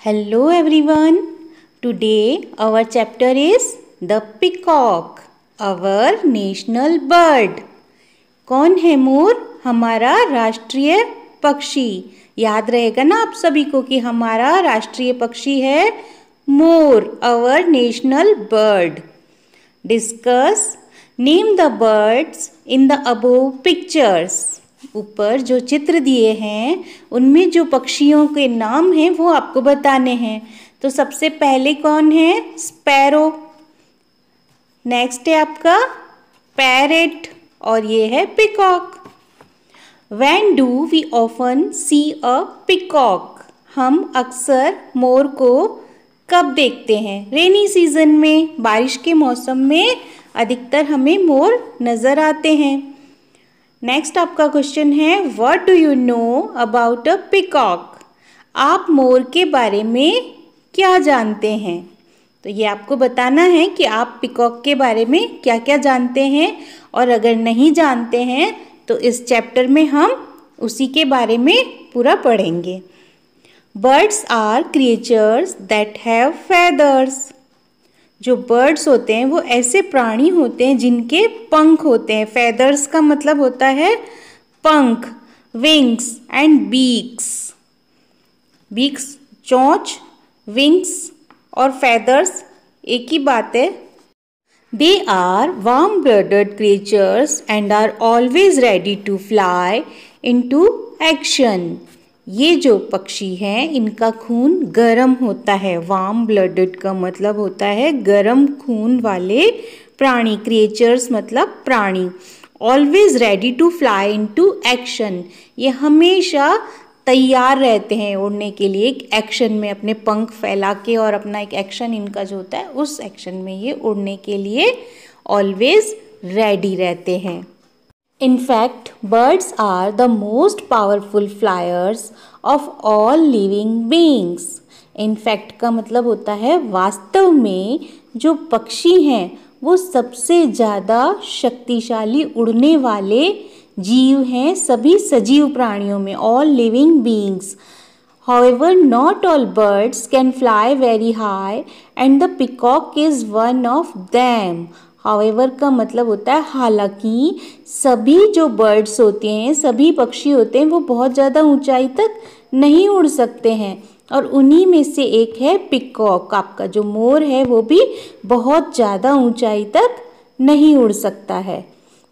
Hello everyone. Today our chapter is the peacock, our national bird. कौन है मोर हमारा राष्ट्रीय पक्षी याद रहेगा ना आप सभी को कि हमारा राष्ट्रीय पक्षी है मोर our national bird discuss name the birds in the above pictures ऊपर जो चित्र दिए हैं, उनमें जो पक्षियों के नाम हैं, वो आपको बताने हैं। तो सबसे पहले कौन है? स्पैरो। नेक्स्ट है आपका पैरेट और ये है peacock. When do we often see a peacock हम अक्सर मोर को कब देखते हैं? रेनी सीज़न में, बारिश के मौसम में अधिकतर हमें मोर नज़र आते हैं। नेक्स्ट आपका क्वेश्चन है what do you know about a peacock आप मोर के बारे में क्या जानते हैं? तो ये आपको बताना है कि आप पिकॉक के बारे में क्या क्या जानते हैं और अगर नहीं जानते हैं तो इस चैप्टर में हम उसी के बारे में पूरा पढ़ेंगे। Birds are creatures that have feathers जो बर्ड्स होते हैं, वो ऐसे प्राणी होते हैं जिनके पंख होते हैं। फेदर्स का मतलब होता है पंख विंग्स एंड बीक्स बीक्स चोंच विंग्स और फेदर्स एक ही बात है। They are warm blooded creatures and are always ready to fly into action ये जो पक्षी हैं, इनका खून गर्म होता है। वार्म ब्लडेड का मतलब होता है गर्म खून वाले प्राणी क्रिएचर्स मतलब प्राणी। Always ready to fly into action ये हमेशा तैयार रहते हैं उड़ने के लिए। एक एक्शन में अपने पंख फैला के और अपना एक एक्शन इनका जो होता है, उस एक्शन में ये उड़ने के लिए ऑलवेज रेडी रहते हैं। In fact, birds are the most powerful flyers of all living beings. In fact का मतलब होता है वास्तव में जो पक्षी हैं वो सबसे ज़्यादा शक्तिशाली उड़ने वाले जीव हैं सभी सजीव प्राणियों में all living beings However, not all birds can fly very high and the peacock is one of them. However का मतलब होता है, हालाँकि सभी जो बर्ड्स होते हैं, सभी पक्षी होते हैं, वो बहुत ज़्यादा ऊंचाई तक नहीं उड़ सकते हैं। और उन्हीं में से एक है पिकॉक आपका जो मोर है, वो भी बहुत ज़्यादा ऊंचाई तक नहीं उड़ सकता है।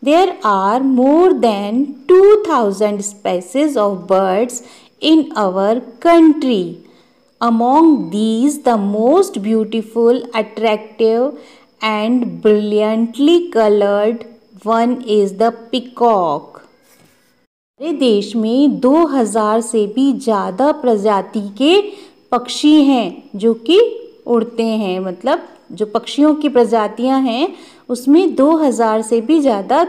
There are more than two thousand species of birds in our country among these the most beautiful attractive and brilliantly colored one is the peacock. हमारे देश में 2000 से भी ज़्यादा प्रजाति के पक्षी हैं जो कि उड़ते हैं मतलब जो पक्षियों की प्रजातियाँ हैं, उसमें 2000 से भी ज़्यादा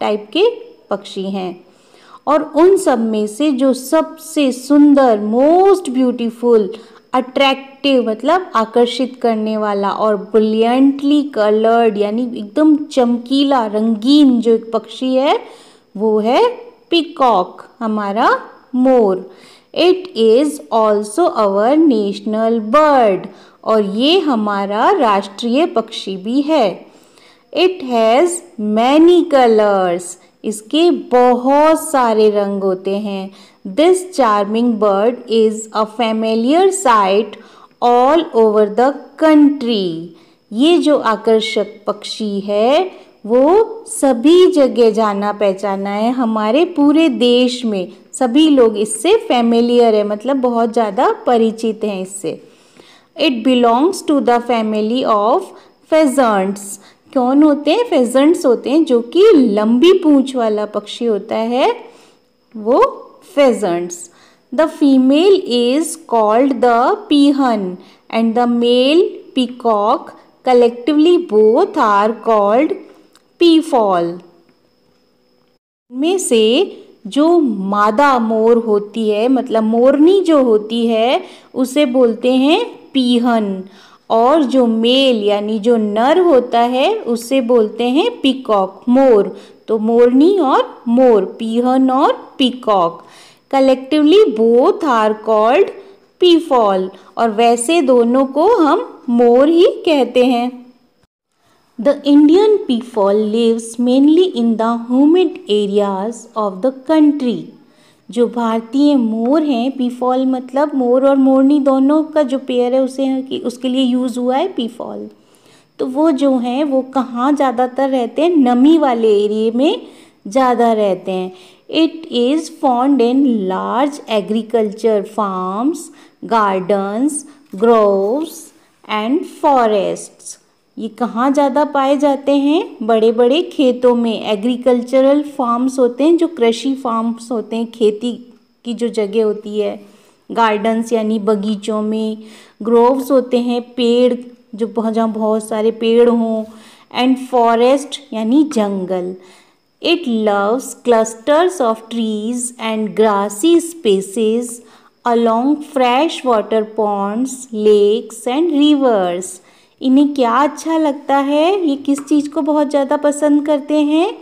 टाइप के पक्षी हैं और उन सब में से जो सबसे सुंदर मोस्ट ब्यूटीफुल अट्रैक्टिव मतलब आकर्षित करने वाला और ब्रिलियंटली कलर्ड यानी एकदम चमकीला, रंगीन जो एक पक्षी है, वो है पिकॉक हमारा मोर। It is also our national bird और ये हमारा राष्ट्रीय पक्षी भी है। इट हैज़ मैनी कलर्स इसके बहुत सारे रंग होते हैं। This charming bird is a familiar sight all over the country ये जो आकर्षक पक्षी है, वो सभी जगह जाना पहचाना है हमारे पूरे देश में। सभी लोग इससे फेमिलियर है मतलब बहुत ज़्यादा परिचित हैं इससे। It belongs to the family of pheasants कौन होते हैं? फेजेंट्स होते हैं जो कि लंबी पूंछ वाला पक्षी होता है, वो pheasants the female is called the peahen and the male peacock collectively both are called peafowl में से जो मादा मोर होती है मतलब मोरनी जो होती है, उसे बोलते हैं पीहन। और जो मेल यानी जो नर होता है, उसे बोलते हैं पीकॉक, मोर। तो मोरनी और मोर, पीहन और peacock. Collectively both are called peafowl और वैसे दोनों को हम मोर ही कहते हैं। The Indian peafowl lives mainly in the humid areas of the country जो भारतीय मोर हैं पीफॉल मतलब मोर और मोरनी दोनों का जो पेयर है, उसे कि उसके लिए यूज़ हुआ है पीफॉल तो वो जो हैं, वो कहाँ ज़्यादातर रहते हैं? नमी वाले एरिए में ज़्यादा रहते हैं। It is found in large agriculture farms gardens groves and forests ये कहाँ ज़्यादा पाए जाते हैं? बड़े बड़े खेतों में एग्रीकल्चरल फार्म्स होते हैं, जो कृषि फार्म्स होते हैं, खेती की जो जगह होती है। गार्डन्स यानी बगीचों में ग्रोव्स होते हैं, पेड़ जो जहाँ बहुत सारे पेड़ हों एंड फॉरेस्ट यानी जंगल। Loves clusters of trees and grassy spaces along fresh water ponds lakes and rivers इन्हें क्या अच्छा लगता है? ये किस चीज़ को बहुत ज़्यादा पसंद करते हैं?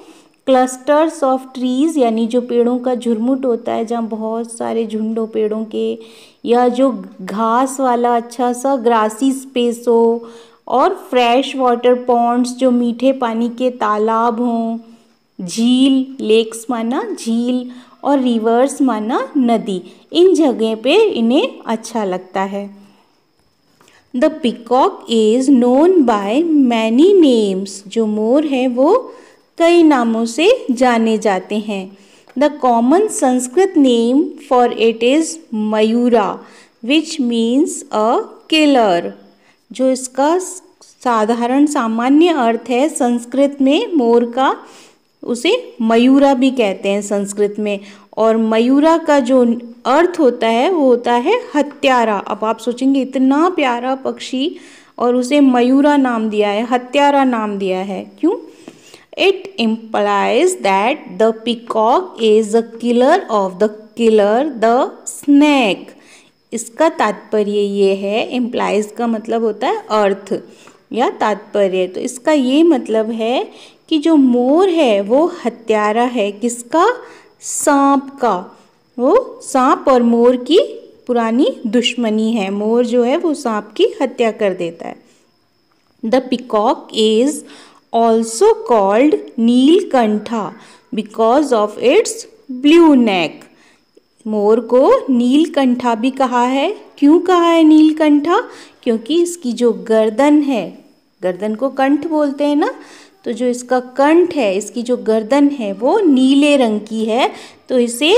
क्लस्टर्स ऑफ़ ट्रीज़ यानी जो पेड़ों का झुरमुट होता है, जहाँ बहुत सारे झुंडों, पेड़ों के, या जो घास वाला अच्छा सा ग्रासी स्पेस हो, और फ्रेश वाटर पॉन्ड्स जो मीठे पानी के तालाब हों झील लेक्स माना झील और रिवर्स माना नदी। इन जगह पे इन्हें अच्छा लगता है। The peacock is known by many names जो मोर है, वो कई नामों से जाने जाते हैं। The common Sanskrit name for it is Mayura which means a killer जो इसका साधारण सामान्य अर्थ है, संस्कृत में मोर का उसे मयूरा भी कहते हैं संस्कृत में। और मयूरा का जो अर्थ होता है, वो होता है हत्यारा। अब आप सोचेंगे, इतना प्यारा पक्षी और उसे मयूरा नाम दिया है, हत्यारा नाम दिया है। क्यों? It implies that the peacock is a killer of the killer the snake इसका तात्पर्य ये है इम्प्लाइज का मतलब होता है अर्थ या तात्पर्य। तो इसका ये मतलब है कि जो मोर है, वो हत्यारा है। किसका? सांप का। वो सांप और मोर की पुरानी दुश्मनी है। मोर जो है, वो सांप की हत्या कर देता है। The peacock is also called Neelkantha because of its blue neck मोर को नीलकंठा भी कहा है। क्यों कहा है नीलकंठा? क्योंकि इसकी जो गर्दन है, गर्दन को कंठ बोलते हैं ना तो जो इसका कंठ है, इसकी जो गर्दन है, वो नीले रंग की है तो इसे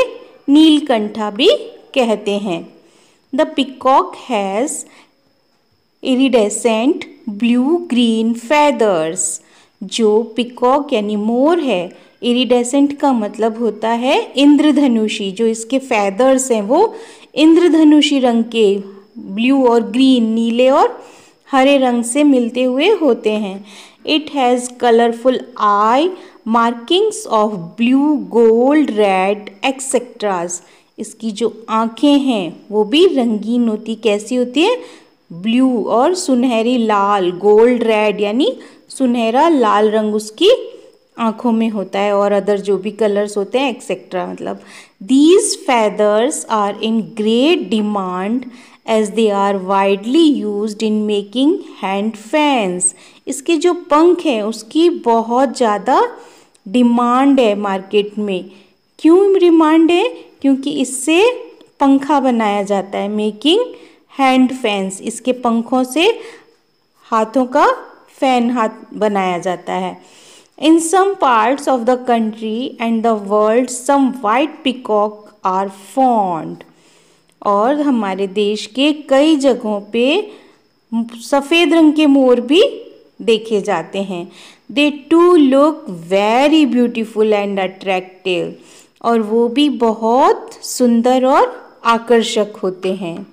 नीलकंठा भी कहते हैं। The peacock has iridescent blue green feathers. जो पिकॉक यानी मोर है, इरिडेसेंट का मतलब होता है इंद्रधनुषी। जो इसके फैदर्स हैं, वो इंद्रधनुषी रंग के ब्लू और ग्रीन, नीले और हरे रंग से मिलते हुए होते हैं। It has colourful eye markings of blue gold red etcetera इसकी जो आँखें हैं, वो भी रंगीन होती कैसी होती है? ब्लू और सुनहरी, लाल गोल्ड रेड यानी सुनहरा, लाल रंग उसकी आँखों में होता है और अदर जो भी कलर्स होते हैं एक्सेट्रा मतलब these feathers are in great demand as they are widely use in making hand fans इसके जो पंख हैं, उसकी बहुत ज़्यादा डिमांड है मार्केट में। क्यों डिमांड है? क्योंकि इससे पंखा बनाया जाता है, मेकिंग हैंड फैंस इसके पंखों से हाथों का फ़ैन हाथ बनाया जाता है। In some parts of the country and the world, some white peacock are found. और हमारे देश के कई जगहों पे सफ़ेद रंग के मोर भी देखे जाते हैं। They too look very beautiful and attractive और वो भी बहुत सुंदर और आकर्षक होते हैं।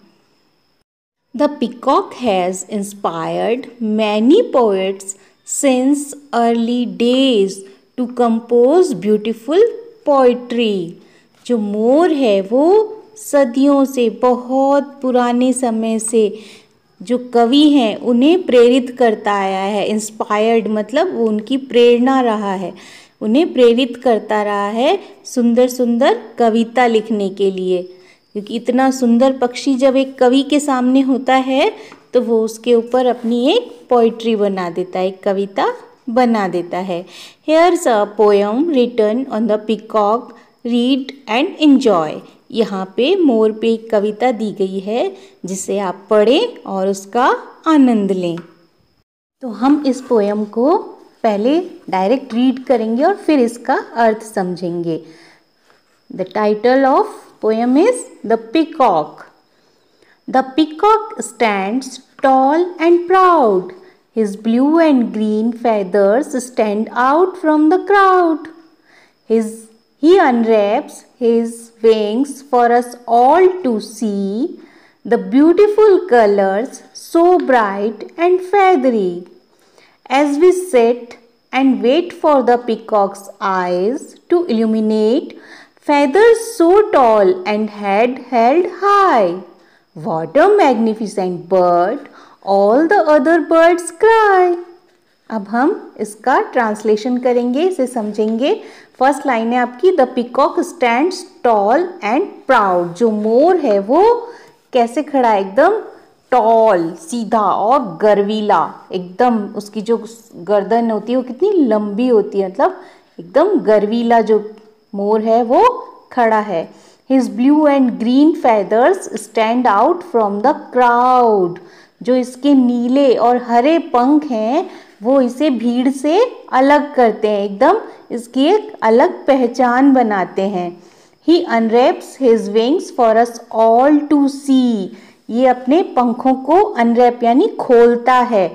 The peacock has inspired many poets since early days to compose beautiful poetry जो मोर है वो सदियों से, बहुत पुराने समय से जो कवि हैं, उन्हें प्रेरित करता आया है इंस्पायर्ड मतलब वो उनकी प्रेरणा रहा है। उन्हें प्रेरित करता रहा है सुंदर सुंदर कविता लिखने के लिए। क्योंकि इतना सुंदर पक्षी जब एक कवि के सामने होता है तो वो उसके ऊपर अपनी एक पोइट्री बना देता है, एक कविता बना देता है। Here's a poem written on the peacock read and enjoy यहाँ पे मोर पे एक कविता दी गई है जिसे आप पढ़ें और उसका आनंद लें। तो हम इस पोएम को पहले डायरेक्ट रीड करेंगे और फिर इसका अर्थ समझेंगे। The title of poem is the peacock the peacock stands tall and proud His blue and green feathers stand out from the crowd. His, He unwraps his wings for us all to see the beautiful colors so bright and feathery. As we sit and wait for the peacock's eyes to illuminate feathers so tall and head held high. What a magnificent bird! All the other birds cry. अब हम इसका translation करेंगे, इसे समझेंगे। First line है आपकी the peacock stand tall and proud जो मोर है वो कैसे खड़ा है? एकदम टॉल सीधा और गर्वीला। एकदम उसकी जो गर्दन होती है वो कितनी लंबी होती है मतलब एकदम गर्वीला जो मोर है वो खड़ा है। His blue and green feathers stand out from the crowd जो इसके नीले और हरे पंख हैं वो इसे भीड़ से अलग करते हैं, एकदम इसकी एक अलग पहचान बनाते हैं। He unwraps his wings for us all to see ये अपने पंखों को अनरेप यानी खोलता है।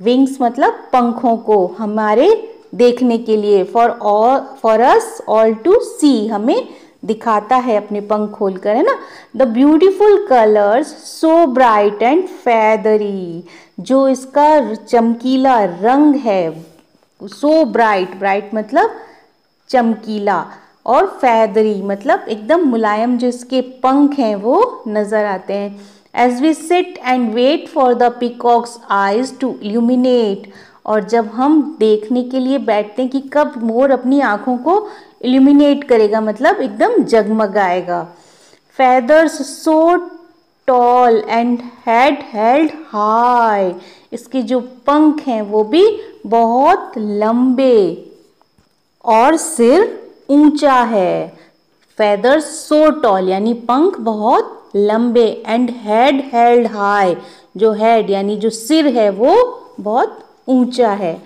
विंग्स मतलब पंखों को हमारे देखने के लिए for all for us all to see हमें दिखाता है अपने पंख खोलकर, है ना? The beautiful colours so bright and feathery जो इसका चमकीला रंग है सो ब्राइट ब्राइट मतलब चमकीला और फैदरी मतलब एकदम मुलायम जो इसके पंख हैं वो नज़र आते हैं। As we sit and wait for the peacock's eyes to illuminate और जब हम देखने के लिए बैठते हैं कि कब मोर अपनी आँखों को इल्यूमिनेट करेगा मतलब एकदम जगमगाएगा। Feathers so tall and head held high इसके जो पंख हैं, वो भी बहुत लंबे और सिर ऊँचा है। फेदर्स सो टॉल यानी पंख बहुत लंबे एंड हेड हेल्ड हाई जो हेड यानी जो सिर है, वो बहुत ऊँचा है।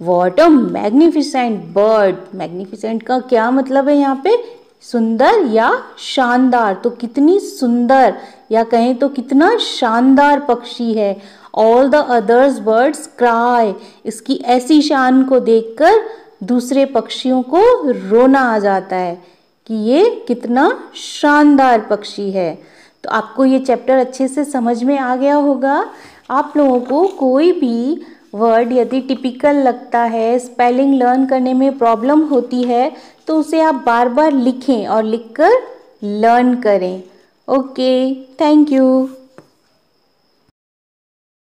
What a magnificent bird magnificent का क्या मतलब है यहाँ पे? सुंदर या शानदार। तो कितनी सुंदर, या कहें तो कितना शानदार पक्षी है। All the others birds cry इसकी ऐसी शान को देखकर दूसरे पक्षियों को रोना आ जाता है कि ये कितना शानदार पक्षी है। तो आपको ये चैप्टर अच्छे से समझ में आ गया होगा। आप लोगों को कोई भी वर्ड यदि टिपिकल लगता है, स्पेलिंग लर्न करने में प्रॉब्लम होती है तो उसे आप बार बार लिखें और लिखकर लर्न करें। Okay, thank you.